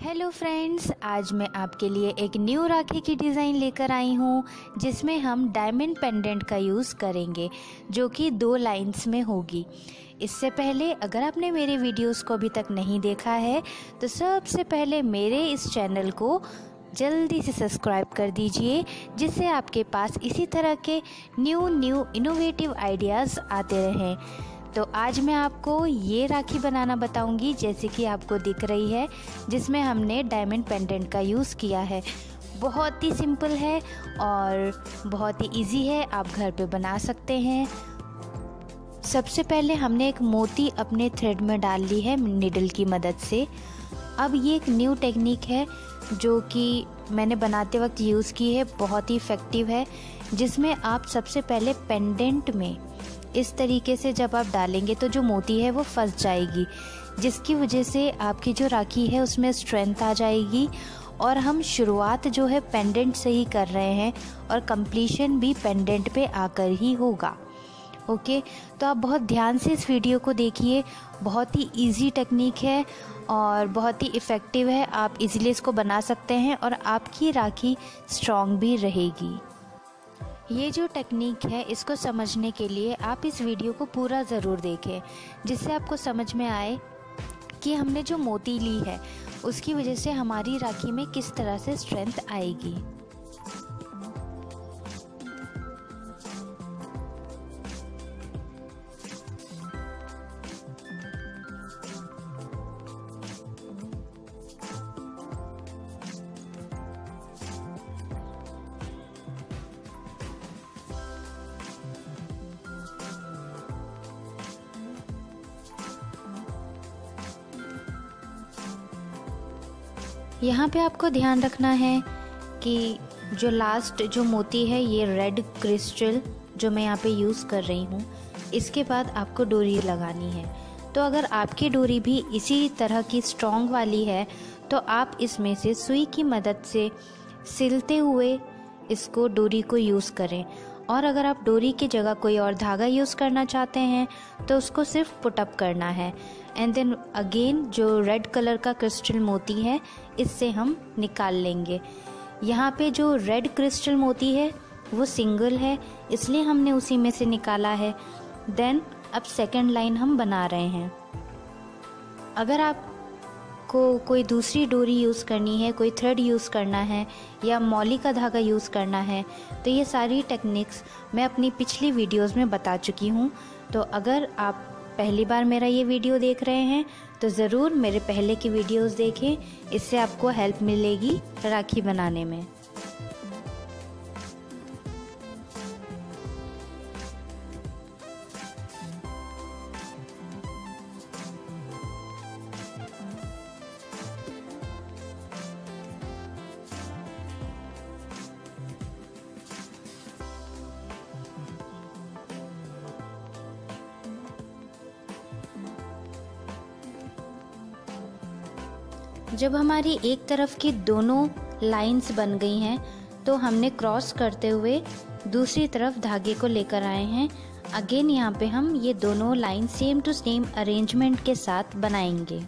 Hello friends आज मैं आपके लिए एक न्यू राखी की डिज़ाइन लेकर आई हूँ, जिसमें हम डायमंड पेंडेंट का यूज़ करेंगे, जो कि दो लाइंस में होगी। इससे पहले अगर आपने मेरे वीडियोस को अभी तक नहीं देखा है तो सबसे पहले मेरे इस चैनल को जल्दी से सब्सक्राइब कर दीजिए, जिससे आपके पास इसी तरह के न्यू न्यू इनोवेटिव आइडियाज़ आते रहें। तो आज मैं आपको ये राखी बनाना बताऊँगी, जैसे कि आपको दिख रही है, जिसमें हमने डायमंड पेंडेंट का यूज़ किया है। बहुत ही सिंपल है और बहुत ही इजी है, आप घर पे बना सकते हैं। सबसे पहले हमने एक मोती अपने थ्रेड में डाल ली है निडल की मदद से। अब ये एक न्यू टेक्निक है, जो कि मैंने बनाते वक्त यूज़ की है, बहुत ही इफ़ेक्टिव है, जिसमें आप सबसे पहले पेंडेंट में इस तरीके से जब आप डालेंगे तो जो मोती है वो फंस जाएगी, जिसकी वजह से आपकी जो राखी है उसमें स्ट्रेंथ आ जाएगी और हम शुरुआत जो है पेंडेंट से ही कर रहे हैं और कंप्लीशन भी पेंडेंट पे आकर ही होगा। ओके तो आप बहुत ध्यान से इस वीडियो को देखिए। बहुत ही इजी टेक्निक है और बहुत ही इफ़ेक्टिव है। आप इजीली इसको बना सकते हैं और आपकी राखी स्ट्रॉन्ग भी रहेगी। ये जो टेक्निक है, इसको समझने के लिए आप इस वीडियो को पूरा ज़रूर देखें, जिससे आपको समझ में आए कि हमने जो मोती ली है, उसकी वजह से हमारी राखी में किस तरह से स्ट्रेंथ आएगी। यहाँ पे आपको ध्यान रखना है कि जो लास्ट जो मोती है, ये रेड क्रिस्टल जो मैं यहाँ पे यूज़ कर रही हूँ, इसके बाद आपको डोरी लगानी है। तो अगर आपकी डोरी भी इसी तरह की स्ट्रॉन्ग वाली है तो आप इसमें से सुई की मदद से सिलते हुए इसको डोरी को यूज़ करें। और अगर आप डोरी की जगह कोई और धागा यूज़ करना चाहते हैं तो उसको सिर्फ़ पुटअप करना है। एंड देन अगेन जो रेड कलर का क्रिस्टल मोती है, इससे हम निकाल लेंगे। यहाँ पे जो रेड क्रिस्टल मोती है, वो सिंगल है, इसलिए हमने उसी में से निकाला है। देन अब सेकेंड लाइन हम बना रहे हैं। अगर आप को कोई दूसरी डोरी यूज़ करनी है, कोई थ्रेड यूज़ करना है या मौली का धागा यूज़ करना है तो ये सारी टेक्निक्स मैं अपनी पिछली वीडियोस में बता चुकी हूँ। तो अगर आप पहली बार मेरा ये वीडियो देख रहे हैं तो ज़रूर मेरे पहले की वीडियोस देखें, इससे आपको हेल्प मिलेगी राखी बनाने में। जब हमारी एक तरफ़ की दोनों लाइंस बन गई हैं तो हमने क्रॉस करते हुए दूसरी तरफ़ धागे को लेकर आए हैं। अगेन यहाँ पे हम ये दोनों line same to same arrangement के साथ बनाएँगे।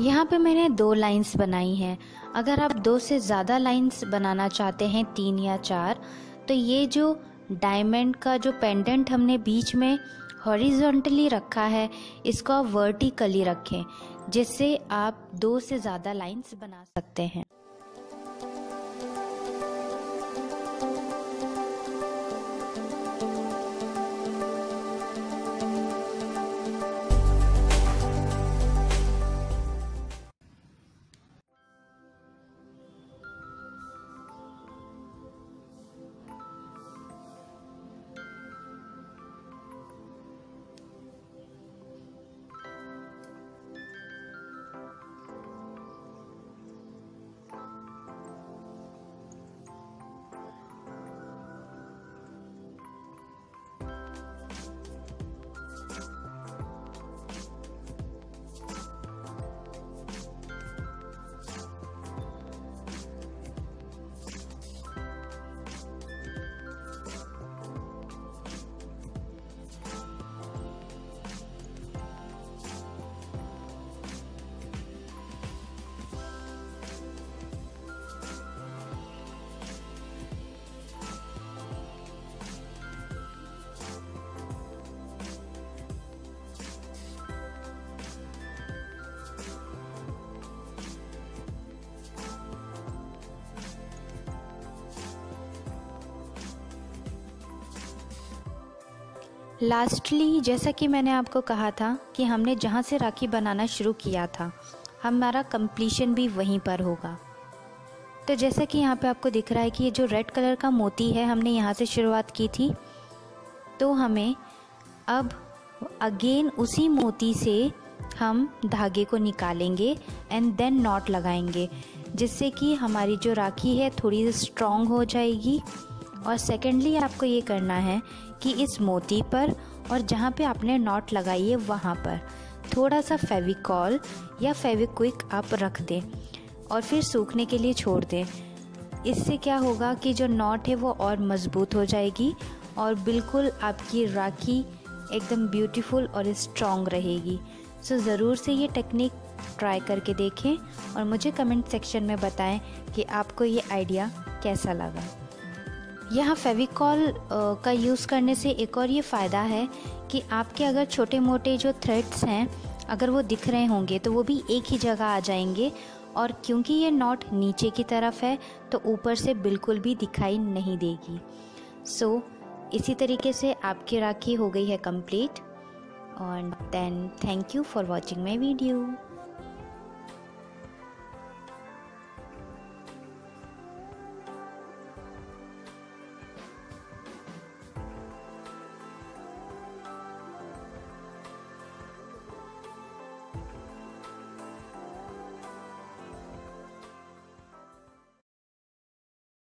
यहाँ पे मैंने दो लाइंस बनाई हैं। अगर आप दो से ज़्यादा लाइंस बनाना चाहते हैं, तीन या चार तो ये जो डायमंड का जो पेंडेंट हमने बीच में हॉरिजॉन्टली रखा है, इसको आप वर्टिकली रखें, जिससे आप दो से ज़्यादा लाइंस बना सकते हैं। लास्टली जैसा कि मैंने आपको कहा था कि हमने जहाँ से राखी बनाना शुरू किया था, हमारा कंप्लीशन भी वहीं पर होगा। तो जैसा कि यहाँ पे आपको दिख रहा है कि ये जो रेड कलर का मोती है हमने यहाँ से शुरुआत की थी तो हमें अब अगेन उसी मोती से हम धागे को निकालेंगे एंड देन नॉट लगाएँगे, जिससे कि हमारी जो राखी है थोड़ी स्ट्रॉन्ग हो जाएगी। और सेकेंडली आपको ये करना है कि इस मोती पर और जहाँ पे आपने नॉट लगाई है, वहाँ पर थोड़ा सा फेविकॉल या फेविक्विक आप रख दें और फिर सूखने के लिए छोड़ दें। इससे क्या होगा कि जो नॉट है, वो और मज़बूत हो जाएगी और बिल्कुल आपकी राखी एकदम ब्यूटीफुल और स्ट्रॉन्ग रहेगी। सो ज़रूर से ये टेक्निक ट्राई करके देखें और मुझे कमेंट सेक्शन में बताएँ कि आपको ये आइडिया कैसा लगा। यहाँ फेविकॉल का यूज़ करने से एक और ये फ़ायदा है कि आपके अगर छोटे मोटे जो थ्रेड्स हैं अगर वो दिख रहे होंगे तो वो भी एक ही जगह आ जाएँगे। और क्योंकि ये नॉट नीचे की तरफ़ है तो ऊपर से बिल्कुल भी दिखाई नहीं देगी। सो so, इसी तरीके से आपकी राखी हो गई है कंप्लीट और then thank you for watching my video